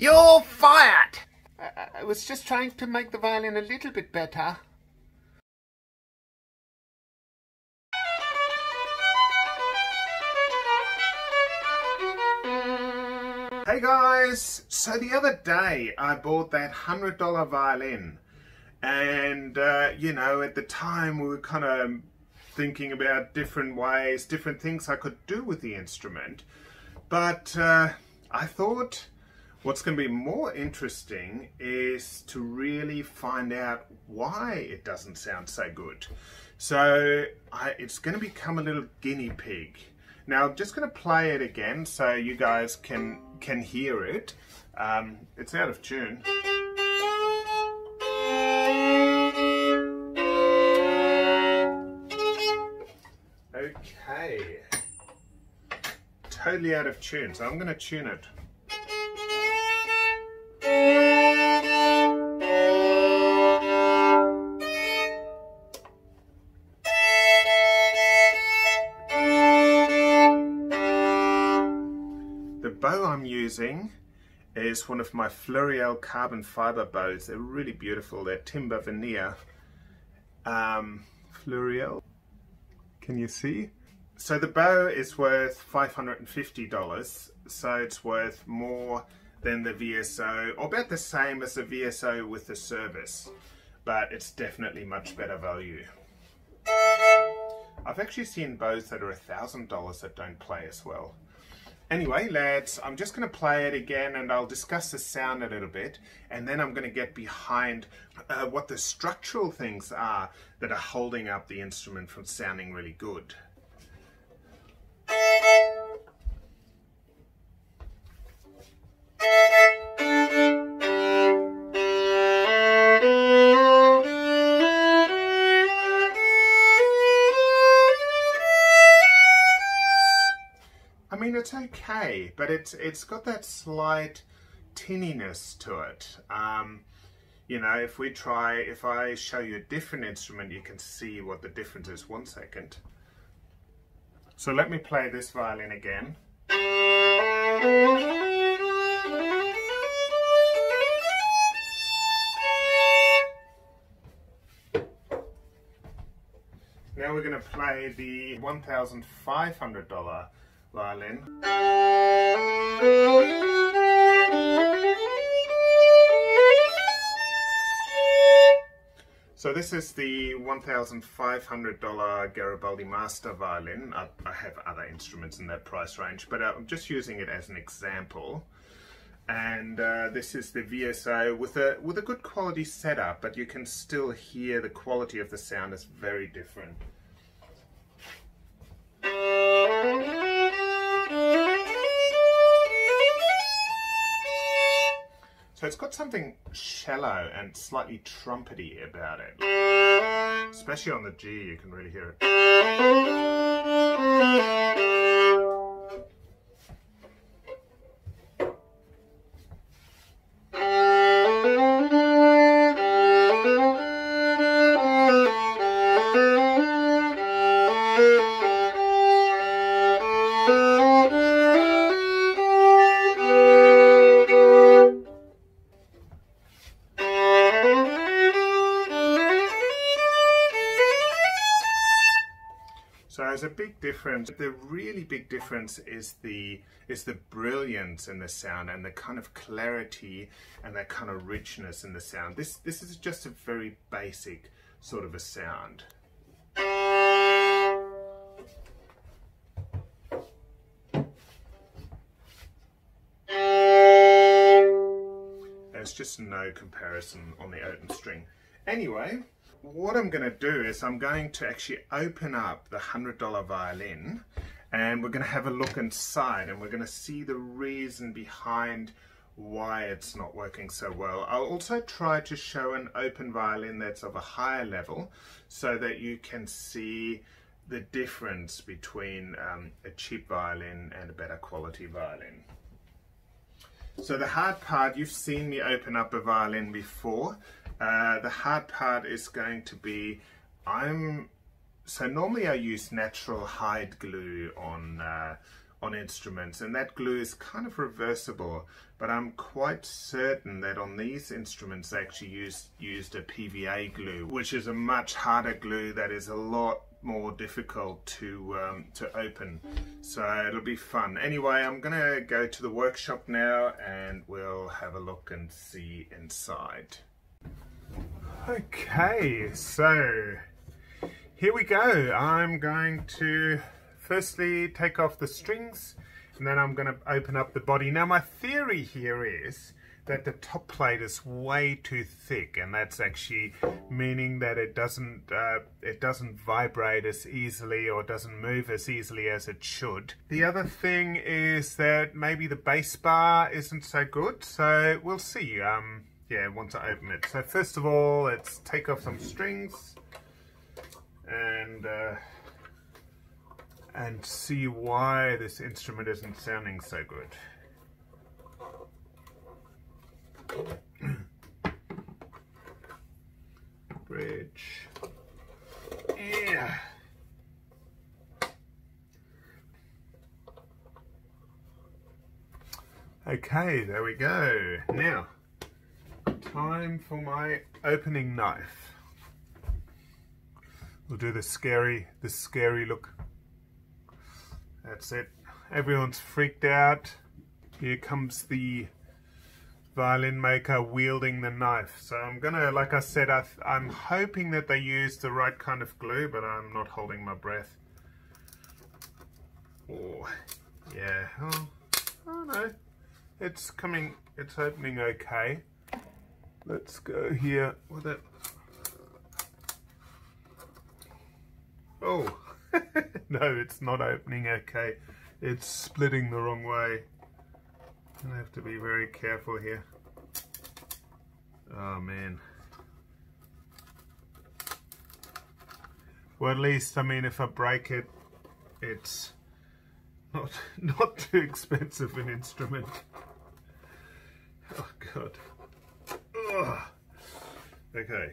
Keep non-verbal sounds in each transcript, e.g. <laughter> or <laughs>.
You're fired! I, I was just trying to make the violin a little bit better. Hey guys! So the other day I bought that $100 violin and uh, you know at the time we were kind of thinking about different ways, different things I could do with the instrument but uh, I thought what's going to be more interesting is to really find out why it doesn't sound so good. So I, it's going to become a little guinea pig. Now I'm just going to play it again so you guys can can hear it. Um, it's out of tune. Okay. Totally out of tune, so I'm going to tune it. Using is one of my Fleuriel carbon fiber bows. They're really beautiful. They're timber veneer. Um. Can you see? So the bow is worth $550. So it's worth more than the VSO, or about the same as the VSO with the service. But it's definitely much better value. I've actually seen bows that are $1,000 that don't play as well. Anyway, lads, I'm just going to play it again and I'll discuss the sound a little bit and then I'm going to get behind uh, what the structural things are that are holding up the instrument from sounding really good. Okay, but it's it's got that slight tinniness to it. Um, you know, if we try, if I show you a different instrument, you can see what the difference is. One second. So let me play this violin again. Now we're going to play the $1,500 violin. So this is the $1,500 Garibaldi Master violin. I, I, have other instruments in that price range, but uh, I'm just using it as an example. And uh, this is the VSO with a with a good quality setup, but you can still hear the quality of the sound is very different. So it's got something shallow and slightly trumpety about it. Especially on the G, you can really hear it. Difference. The really big difference is the is the brilliance in the sound and the kind of clarity and that kind of richness in the sound. This this is just a very basic sort of a sound. There's just no comparison on the open string. Anyway, what I'm going to do is I'm going to actually open up the $100 violin and we're going to have a look inside and we're going to see the reason behind why it's not working so well. I'll also try to show an open violin that's of a higher level so that you can see the difference between um, a cheap violin and a better quality violin. So the hard part, you've seen me open up a violin before. Uh, the hard part is going to be, I'm, so normally I use natural hide glue on, uh, on instruments and that glue is kind of reversible but I'm quite certain that on these instruments they actually used used a PVA glue which is a much harder glue that is a lot more difficult to um, to open. So it'll be fun. Anyway I'm gonna go to the workshop now and we'll have a look and see inside okay so here we go I'm going to firstly take off the strings and then I'm going to open up the body. Now my theory here is that the top plate is way too thick and that's actually meaning that it doesn't uh, it doesn't vibrate as easily or doesn't move as easily as it should. The other thing is that maybe the bass bar isn't so good so we'll see um, yeah once I open it. So first of all let's take off some strings and uh, and see why this instrument isn't sounding so good. <clears throat> Bridge. Yeah. Okay, there we go. Now, time for my opening knife. We'll do the scary, the scary look. That's it. Everyone's freaked out. Here comes the violin maker wielding the knife. So I'm gonna, like I said, I am hoping that they use the right kind of glue, but I'm not holding my breath. Oh, yeah. Oh, oh no. It's coming, it's opening okay. Let's go here with it. Oh, <laughs> no, it's not opening okay. It's splitting the wrong way. I have to be very careful here. Oh man. Well, at least, I mean, if I break it, it's not, <laughs> not too expensive an instrument. Oh God. Okay.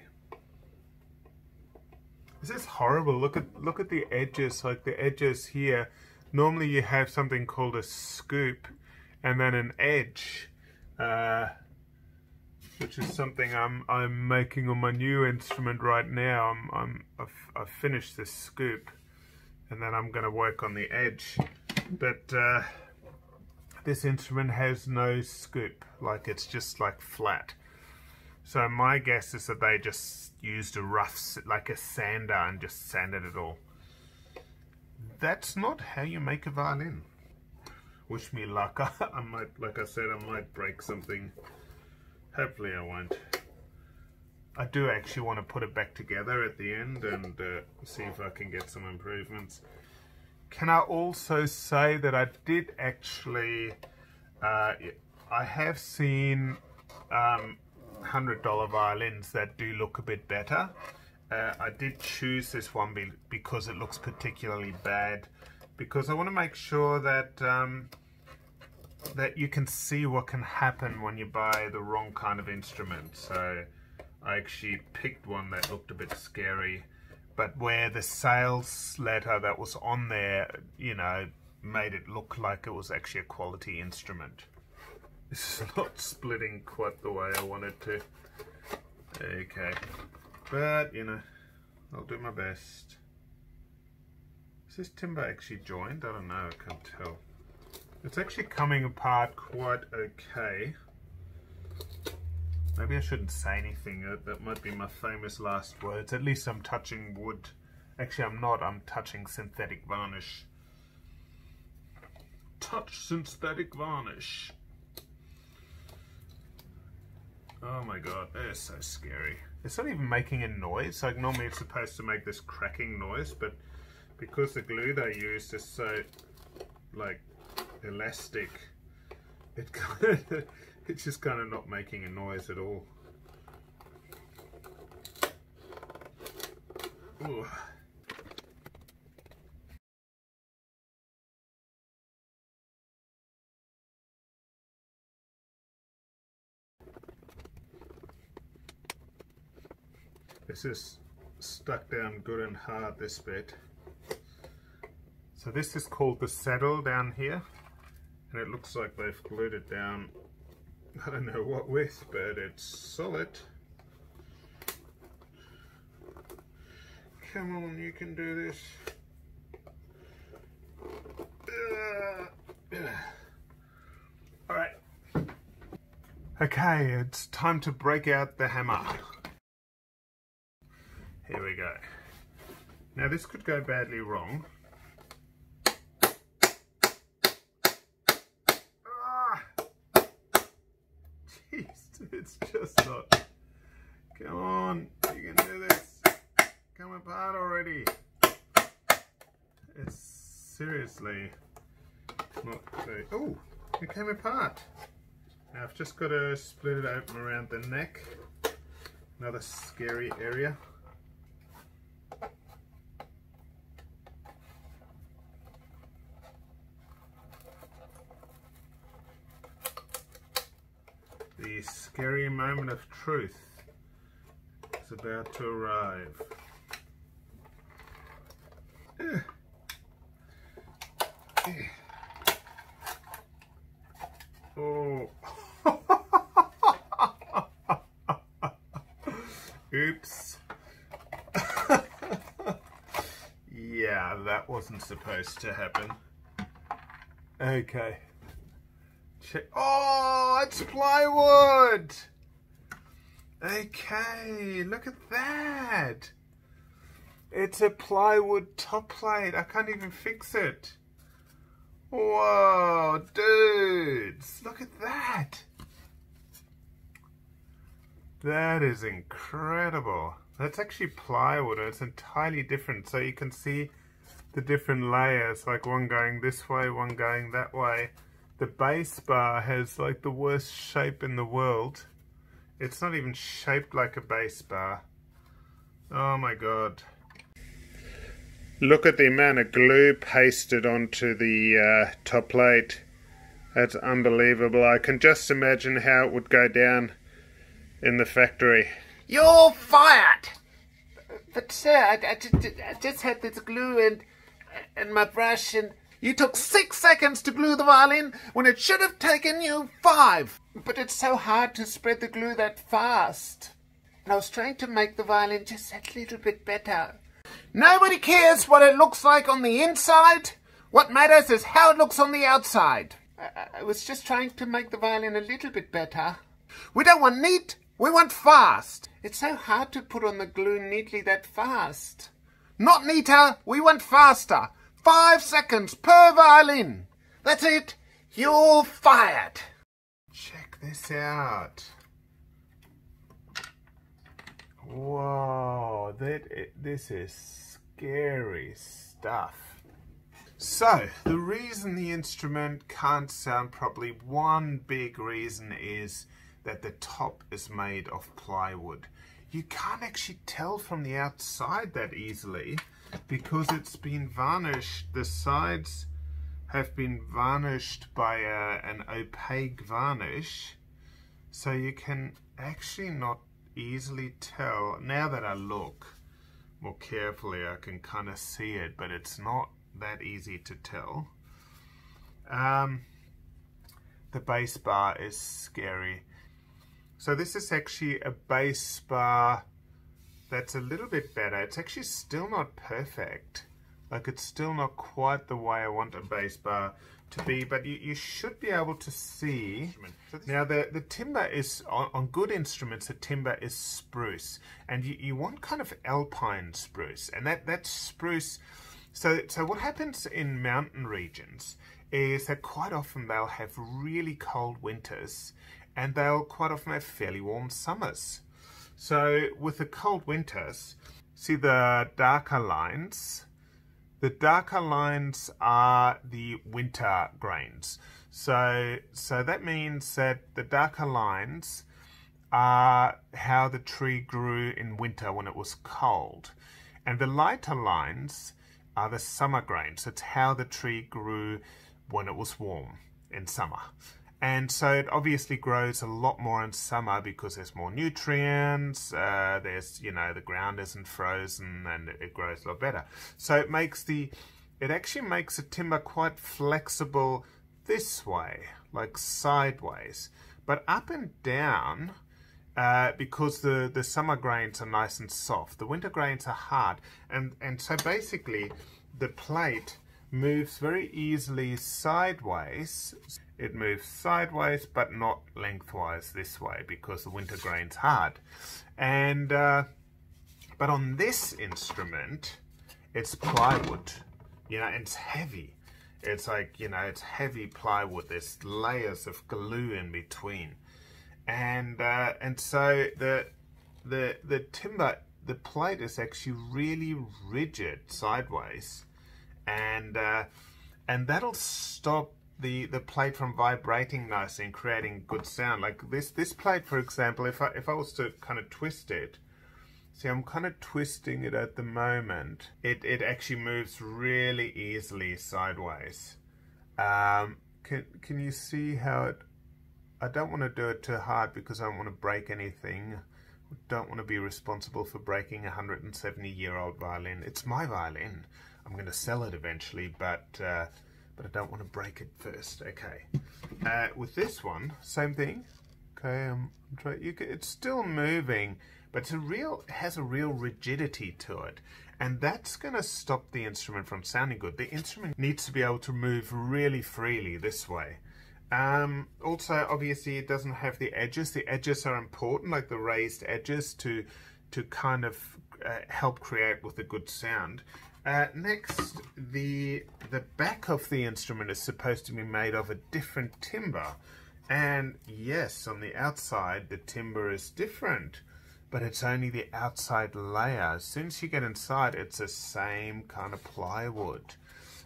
This is horrible. Look at look at the edges, like the edges here. Normally you have something called a scoop and then an edge, uh, which is something I'm I'm making on my new instrument right now. I'm I'm I've, I've finished this scoop, and then I'm going to work on the edge. But uh, this instrument has no scoop, like it's just like flat. So my guess is that they just used a rough, like a sander and just sanded it all. That's not how you make a violin. Wish me luck. <laughs> I might, like I said, I might break something. Hopefully I won't. I do actually want to put it back together at the end and uh, see if I can get some improvements. Can I also say that I did actually, uh, I have seen um, $100 violins that do look a bit better. Uh, I did choose this one be because it looks particularly bad because I want to make sure that um, that you can see what can happen when you buy the wrong kind of instrument. So I actually picked one that looked a bit scary but where the sales letter that was on there, you know, made it look like it was actually a quality instrument. This is not splitting quite the way I wanted to. Okay. But, you know, I'll do my best. Is this timber actually joined? I don't know, I can't tell. It's actually coming apart quite okay. Maybe I shouldn't say anything. Uh, that might be my famous last words. At least I'm touching wood. Actually, I'm not. I'm touching synthetic varnish. Touch synthetic varnish. Oh my god, that is so scary. It's not even making a noise. Like normally it's supposed to make this cracking noise, but because the glue they used is so like elastic, it <laughs> kind of it's just kind of not making a noise at all. Ooh. This is stuck down good and hard this bit. So this is called the saddle down here. And it looks like they've glued it down, I don't know what with, but it's solid. Come on, you can do this. Alright. Okay, it's time to break out the hammer. Here we go. Now this could go badly wrong. Ah! <laughs> Jeez, it's just not. Come on, you can do this. Come apart already. It's seriously not very. Oh, it came apart. Now I've just got to split it open around the neck. Another scary area. The scary moment of truth is about to arrive. Eh. Oh. <laughs> Oops. <laughs> yeah, that wasn't supposed to happen. Okay. Check. Oh, it's plywood. Okay, look at that. It's a plywood top plate. I can't even fix it. Whoa, dudes, look at that. That is incredible. That's actually plywood and it's entirely different. So you can see the different layers, like one going this way, one going that way. The bass bar has like the worst shape in the world. It's not even shaped like a bass bar. Oh my god. Look at the amount of glue pasted onto the uh, top plate. That's unbelievable. I can just imagine how it would go down in the factory. You're fired! But sir, I, I, I just had this glue and, and my brush and you took six seconds to glue the violin when it should have taken you five. But it's so hard to spread the glue that fast. And I was trying to make the violin just a little bit better. Nobody cares what it looks like on the inside. What matters is how it looks on the outside. I, I was just trying to make the violin a little bit better. We don't want neat, we want fast. It's so hard to put on the glue neatly that fast. Not neater, we want faster. Five seconds per violin. That's it. You're fired. This out. Whoa, that this is scary stuff. So, the reason the instrument can't sound properly, one big reason is that the top is made of plywood. You can't actually tell from the outside that easily because it's been varnished. The sides have been varnished by a, an opaque varnish so you can actually not easily tell. Now that I look more carefully, I can kind of see it, but it's not that easy to tell. Um, the bass bar is scary. So this is actually a bass bar that's a little bit better. It's actually still not perfect. Like it's still not quite the way I want a bass bar to be, but you, you should be able to see. Now the, the timber is, on, on good instruments, the timber is spruce. And you, you want kind of alpine spruce. And that, that spruce, so, so what happens in mountain regions is that quite often they'll have really cold winters and they'll quite often have fairly warm summers. So with the cold winters, see the darker lines, the darker lines are the winter grains. So, so that means that the darker lines are how the tree grew in winter when it was cold. And the lighter lines are the summer grains. It's how the tree grew when it was warm in summer. And so it obviously grows a lot more in summer because there's more nutrients, uh, there's, you know, the ground isn't frozen and it grows a lot better. So it makes the it actually makes the timber quite flexible this way, like sideways. But up and down, uh, because the, the summer grains are nice and soft, the winter grains are hard. And, and so basically, the plate moves very easily sideways. It moves sideways, but not lengthwise this way because the winter grain's hard. And uh, but on this instrument, it's plywood. You know, it's heavy. It's like, you know, it's heavy plywood. There's layers of glue in between. And uh, and so the the the timber the plate is actually really rigid sideways and uh, and that'll stop the the plate from vibrating nicely and creating good sound. Like this this plate for example if I, if I was to kind of twist it see I'm kind of twisting it at the moment. It, it actually moves really easily sideways. Um, can, can you see how it I don't want to do it too hard because I don't want to break anything. Don't want to be responsible for breaking a 170 year old violin. It's my violin. I'm going to sell it eventually, but uh, but I don't want to break it first. Okay. Uh, with this one, same thing. Okay, trying. You can, it's still moving, but it's a real has a real rigidity to it, and that's going to stop the instrument from sounding good. The instrument needs to be able to move really freely this way. Um, also, obviously, it doesn't have the edges. The edges are important, like the raised edges, to to kind of uh, help create with a good sound. Uh, next, the the back of the instrument is supposed to be made of a different timber. And yes, on the outside, the timber is different, but it's only the outside layer. As soon as you get inside, it's the same kind of plywood.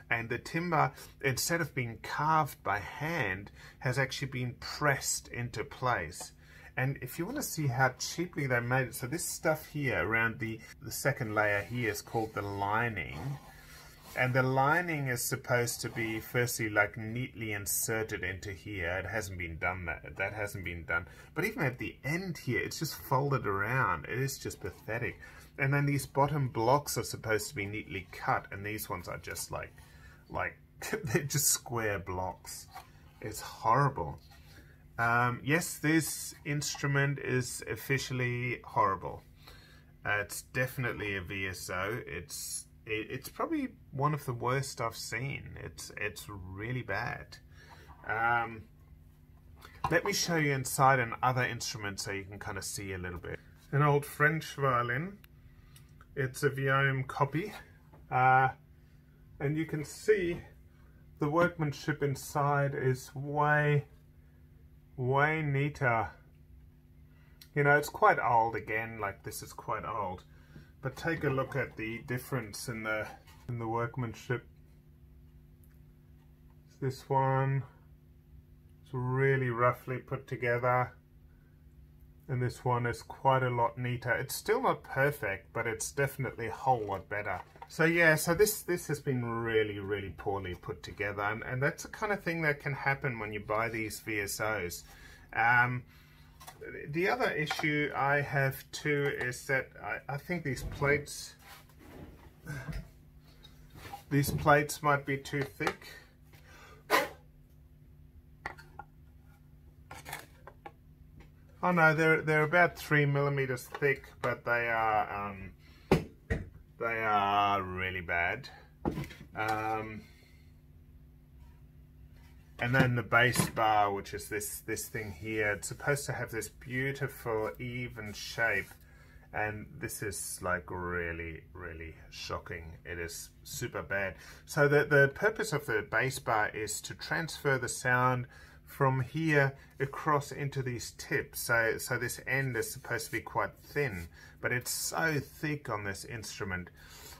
And the timber, instead of being carved by hand, has actually been pressed into place. And if you want to see how cheaply they made it, so this stuff here around the, the second layer here is called the lining. And the lining is supposed to be firstly like neatly inserted into here. It hasn't been done that. That hasn't been done. But even at the end here, it's just folded around. It is just pathetic. And then these bottom blocks are supposed to be neatly cut. And these ones are just like, like, <laughs> they're just square blocks. It's horrible. Um, yes, this instrument is officially horrible. Uh, it's definitely a VSO. It's it, it's probably one of the worst I've seen. It's it's really bad. Um, let me show you inside an other instrument so you can kind of see a little bit. An old French violin. It's a Vuillaume copy. Uh, and you can see the workmanship inside is way way neater. You know, it's quite old again, like this is quite old. But take a look at the difference in the in the workmanship. This one is really roughly put together. And this one is quite a lot neater. It's still not perfect, but it's definitely a whole lot better. So yeah, so this this has been really, really poorly put together, and, and that's the kind of thing that can happen when you buy these VSOs. Um, the other issue I have too is that I, I think these plates, these plates might be too thick. Oh no, they're they're about three millimeters thick, but they are um, they are really bad. Um, and then the bass bar, which is this, this thing here, it's supposed to have this beautiful even shape. And this is like really, really shocking. It is super bad. So the, the purpose of the bass bar is to transfer the sound from here across into these tips. So, so this end is supposed to be quite thin, but it's so thick on this instrument.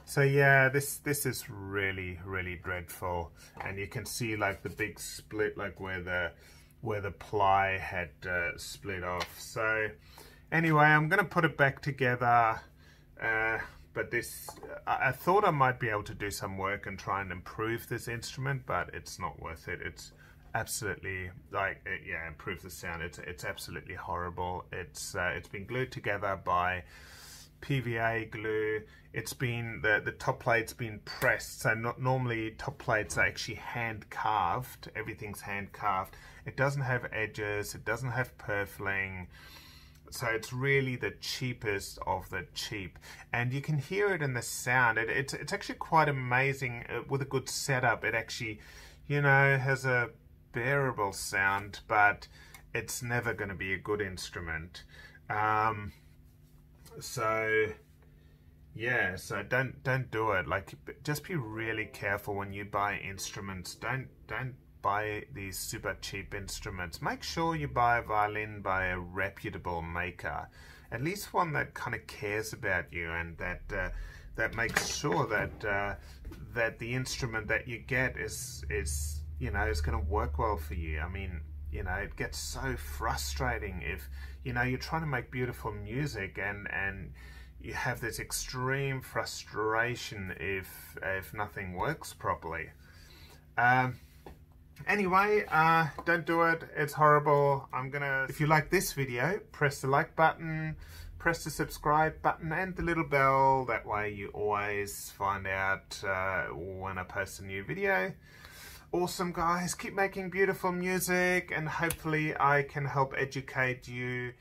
So yeah, this this is really really dreadful, and you can see like the big split, like where the where the ply had uh, split off. So anyway, I'm gonna put it back together. Uh, but this, I, I thought I might be able to do some work and try and improve this instrument, but it's not worth it. It's absolutely like it, yeah, improve the sound. It's it's absolutely horrible. It's uh, it's been glued together by PVA glue. It's been the the top plate's been pressed. So not normally top plates are actually hand carved. Everything's hand carved. It doesn't have edges. It doesn't have purfling. So it's really the cheapest of the cheap, and you can hear it in the sound. It, it's it's actually quite amazing uh, with a good setup. It actually, you know, has a bearable sound, but it's never going to be a good instrument. Um, so yeah, so don't don't do it. Like just be really careful when you buy instruments. Don't don't buy these super cheap instruments. Make sure you buy a violin by a reputable maker, at least one that kind of cares about you and that uh, that makes sure that uh, that the instrument that you get is is you know is going to work well for you. I mean, you know, it gets so frustrating if you know you're trying to make beautiful music and and you have this extreme frustration if if nothing works properly. Um, anyway, uh, don't do it. It's horrible. I'm gonna. If you like this video, press the like button, press the subscribe button, and the little bell. That way, you always find out uh, when I post a new video. Awesome guys, keep making beautiful music and hopefully I can help educate you.